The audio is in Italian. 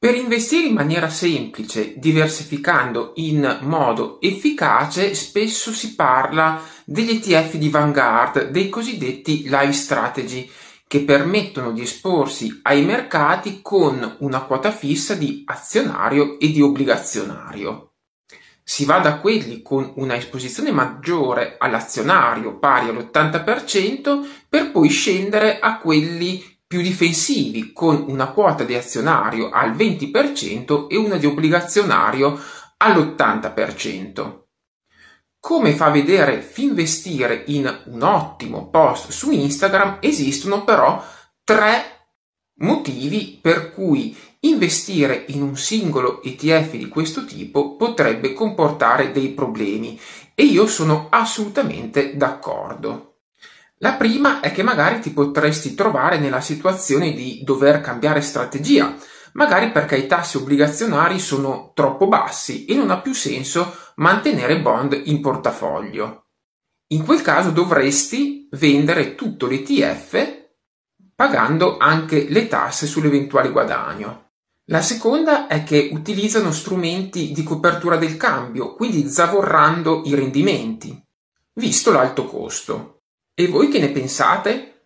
Per investire in maniera semplice, diversificando in modo efficace, spesso si parla degli ETF di Vanguard, dei cosiddetti live strategy, che permettono di esporsi ai mercati con una quota fissa di azionario e di obbligazionario. Si va da quelli con una esposizione maggiore all'azionario pari all'80% per poi scendere a quelli più difensivi con una quota di azionario al 20% e una di obbligazionario all'80%. Come fa vedere Finvestire in un ottimo post su Instagram, esistono però tre motivi per cui investire in un singolo ETF di questo tipo potrebbe comportare dei problemi e io sono assolutamente d'accordo. La prima è che magari ti potresti trovare nella situazione di dover cambiare strategia, magari perché i tassi obbligazionari sono troppo bassi e non ha più senso mantenere bond in portafoglio. In quel caso dovresti vendere tutto l'ETF pagando anche le tasse sull'eventuale guadagno. La seconda è che utilizzano strumenti di copertura del cambio, quindi zavorrando i rendimenti, visto l'alto costo. E voi che ne pensate?